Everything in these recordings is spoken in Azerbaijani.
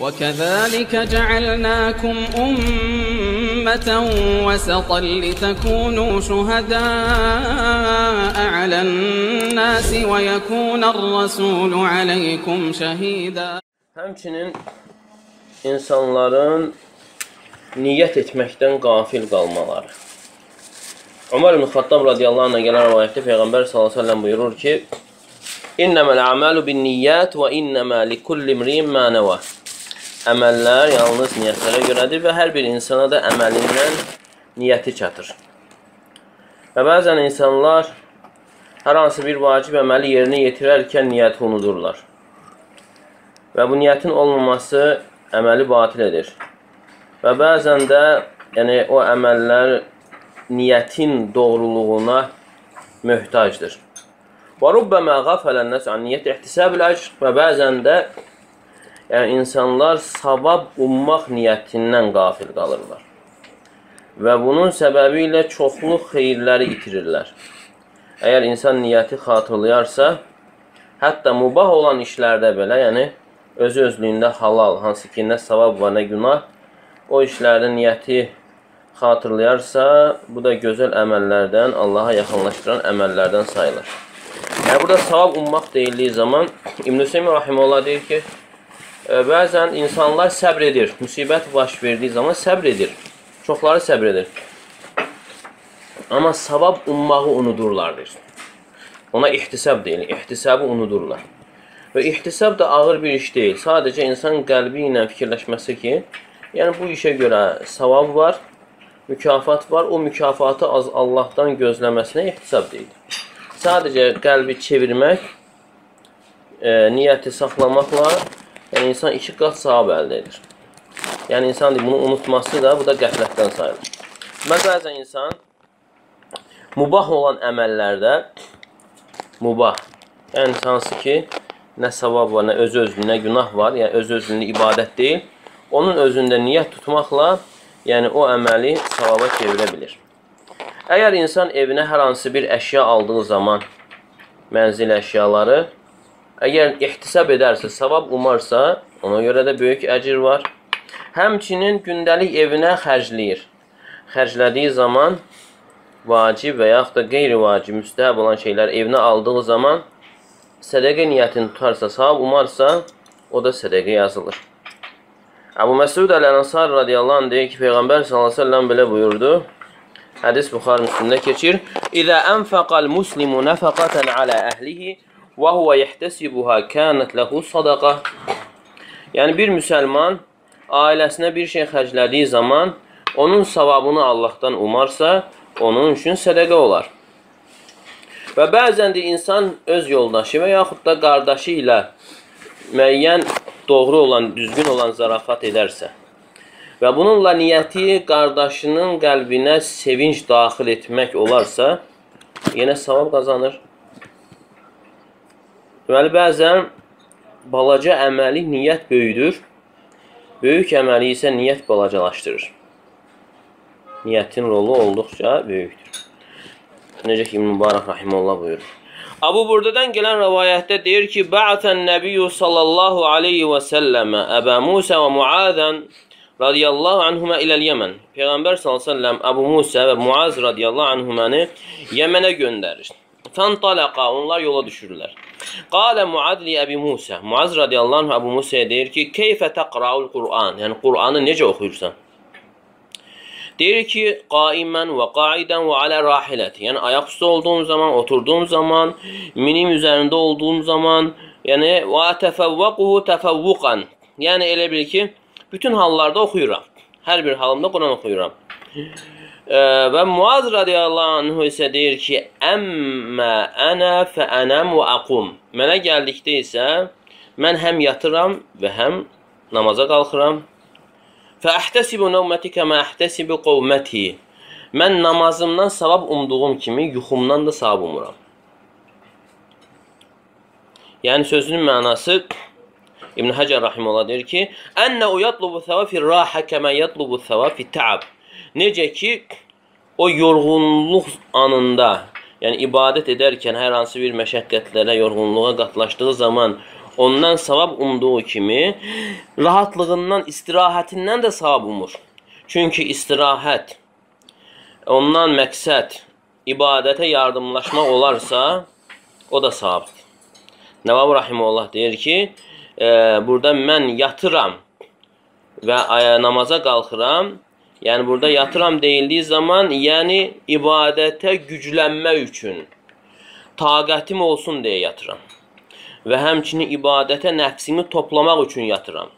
وكذلك جعلناكم أمة وسطا لتكونوا شهداء على الناس ويكون الرسول عليكم شهيدا Həmçinin insanların niyyət etməkdən qafil qalmaları. Ömər ibn Xattab radiyallahu anh'a gələn rivayətdə Peyğəmbər sallallahu əleyhi və səlləm buyurur ki: "İnneməl a'malu bin-niyyat və innema likulli imrin ma nawa." Əməllər yalnız niyyətlərə görədir və hər bir insana da əməlindən niyyəti çatır. Və bəzən insanlar hər hansı bir vacib əməli yerinə yetirərkən niyyəti unudurlar. Və bu niyyətin olmaması əməli batil edir. Və bəzən də yəni o əməllər niyyətin doğruluğuna möhtacdır. Və rubbama ghafala an-nas an niyyət ihtisab al-ecr və bəzən də insanlar savab ummaq niyyətindən qafil qalırlar. Və bunun səbəbi ilə çoxlu xeyirləri itirirlər. Əgər insan niyyəti xatırlayarsa, hətta mubah olan işlərdə belə, yəni özü özlüyündə halal, hansı ki, nə savab var, nə günah, o işlərdə niyyəti xatırlayarsa, bu da gözəl əməllərdən, Allaha yaxınlaşdıran əməllərdən sayılır. Yəni, burada savab ummaq deyildiyi zaman İbn-i Hüseyin Rahimullah deyir ki, bəzən insanlar səbr edir, müsibət baş verdiyi zaman səbr edir, çoxları səbr edir. Amma savab ummağı unudurlar, deyir. Ona ihtisab deyilir, ihtisabı unudurlar. Və ihtisab da ağır bir iş deyil. Sadəcə insan qəlbi ilə fikirləşməsi ki, yəni bu işə görə savab var, mükafat var. O mükafatı az Allahdan gözləməsinə ihtisab deyilir. Sadəcə qəlbi çevirmək, e, niyyəti saxlamaqla yəni insan iki qat savab əldə edir. Yəni insan bunu unutması da bu da qəflətdən sayılır. Bəzən insan mubah olan əməllərdə mubah, yəni hansı ki, nə savab var, nə öz özlüyünə günah var, yəni öz özlüyünə ibadət deyil. Onun özündə niyyət tutmaqla, yəni o əməli savaba çevirə bilir. Əgər insan evinə hər hansı bir əşya aldığı zaman, mənzil əşyaları, əgər ihtisab edərsə, savab umarsa, ona görə də böyük əcir var. Həmçinin gündəlik evinə xərcləyir. Xərclədiyi zaman vacib və yaxud da qeyri-vacib, müstəhəb olan şeylər evinə aldığı zaman sədəqə niyyətini tutarsa, savab umarsa, o da sədəqə yazılır. Əbu Məsud Əl-Ənsar radiyallahu anh deyir ki, Peyğəmbər s.ə.v belə buyurdu. Hədis Buxar Müslümdə keçir. İzə ənfəqəl muslimu nəfəqətən alə əhlihi və huvə yəhtəsibuhə kənət ləhu sadaqa. Yəni, bir müsəlman ailəsinə bir şey xərclədiyi zaman, onun savabını Allahdan umarsa, onun üçün sədəqə olar. Və bəzən də insan öz yoldaşı və yaxud da qardaşı ilə müəyyən doğru olan, düzgün olan zarafat edərsə və bununla niyyəti qardaşının qəlbinə sevinç daxil etmək olarsa, yenə savab qazanır. Deməli, bəzən balaca əməli niyyət böyüdür, böyük əməli isə niyyət balacalaşdırır. Niyyətin rolu olduqca böyükdür. Necə ki, Mübarək Rahimullah buyurur. Abu Burdadan gələn rəvayətdə deyir ki, Ba'atan Nəbiyyü sallallahu aleyhi və səlləmə Əbə Musa və Muadən radiyallahu anhumə iləl Yəmən. Peyğəmbər səlləm Əbu Musa və Muaz radiyallahu anhuməni Yəmənə göndərir. Fəntalaqa, onlar yola düşürlər. Qalə Muad li Əbi Musa. Muaz radiyallahu anh Əbu Musa'ya deyir ki, Keyfə təqraul Qur'an. Yəni, Qur'anı necə oxuyursan? Deyir ki, qaimən və qaidən və alə rahiləti. Yəni, ayaq üstə olduğum zaman, oturduğum zaman, minim üzərində olduğum zaman, yəni, və təfəvvəquhu təfəvvüqən. Yəni, elə bil ki, bütün hallarda oxuyuram. Hər bir halımda Quran oxuyuram. Və Muaz radiyallahu anh isə deyir ki, Əmmə ənə fə ənəm və aqum. Mənə gəldikdə isə, mən həm yatıram və həm namaza qalxıram. Fəəhtəsibu nəvməti kəmə əhtəsibu qovməti. Mən namazımdan savab umduğum kimi yuxumdan da savab umuram. Yəni sözünün mənası İbn Həcər rahimehullah deyir ki: "Ənə yatlubu thavafi raha kəmə yatlubu thavafi ta'ab." Necə ki o yorğunluq anında, yəni ibadət edərkən hər hansı bir məşəqqətlərə, yorğunluğa qatlaşdığı zaman ondan savab umduğu kimi, rahatlığından, istirahətindən də savab umur. Çünki istirahət, ondan məqsəd ibadətə yardımlaşmaq olarsa, o da savabdır. Nəvavi Rahimullah deyir ki, e, burada mən yatıram və namaza qalxıram. Yəni burada yatıram deyildiyi zaman, yəni ibadətə güclənmək üçün, taqətim olsun deyə yatıram. Və həmçinin ibadətə nəfsimi toplamaq üçün yatıram.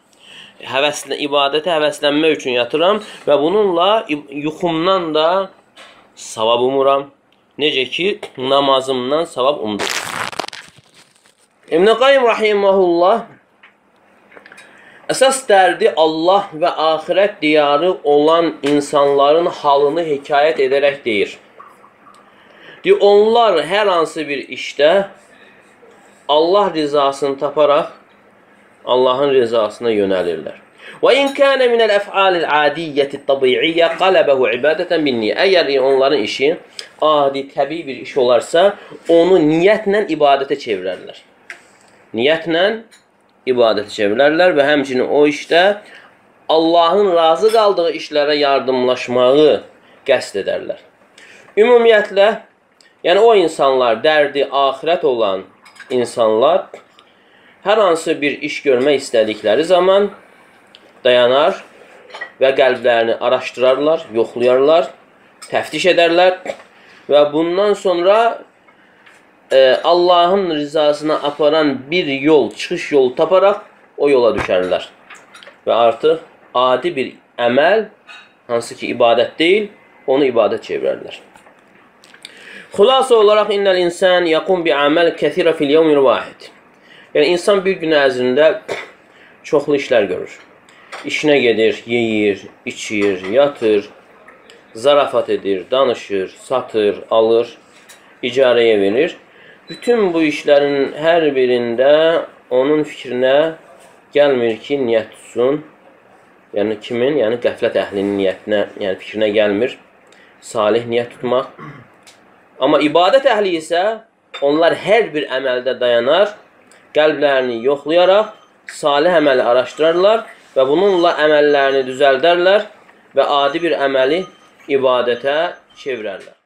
Həvəslə ibadətə həvəslənmək üçün yatıram və bununla yuxumdan da savab umuram. Necə ki, namazımdan savab umdum. İbn Qayyim rahimehullah əsas dərdi Allah və axirət diyarı olan insanların halını hekayət edərək deyir. Deyir, onlar hər hansı bir işdə Allah rizasını taparaq Allahın rizasına yönəlirlər. Və in kana min al-af'al al-adiyyah at-tabi'iyyə qalabahu ibadatan bin-niyyə. Əgər onların işi adi, təbii bir iş olarsa, onu niyyətlə ibadətə çevirərlər niyyətlə ibadət çevirərlər və həmçinin o işdə Allahın razı qaldığı işlərə yardımlaşmağı qəsd edərlər. Ümumiyyətlə, yəni o insanlar, dərdi axirət olan insanlar hər hansı bir iş görmək istədikləri zaman dayanar və qəlblərini araşdırarlar, yoxlayarlar, təftiş edərlər və bundan sonra e, Allahın rızasına aparan bir yol, çıxış yolu taparaq o yola düşərlər. Və artıq adi bir əməl, hansı ki ibadət deyil, onu ibadət çevirərlər. Xülasə olaraq innəl insan yaqum bi amal kəsirə fil yevmil vahid. Yəni insan bir gün ərzində çoxlu işlər görür. İşinə gedir, yeyir, içir, yatır, zarafat edir, danışır, satır, alır, icarəyə verir. Bütün bu işlərin hər birində onun fikrinə gəlmir ki, niyyət tutsun. Yəni kimin? Yəni qəflət əhlinin niyyətinə, yəni fikrinə gəlmir salih niyyət tutmaq. Amma ibadət əhli isə onlar hər bir əməldə dayanar, qəlblərini yoxlayaraq salih əməli araşdırarlar və bununla əməllərini düzəldərlər və adi bir əməli ibadətə çevirərlər.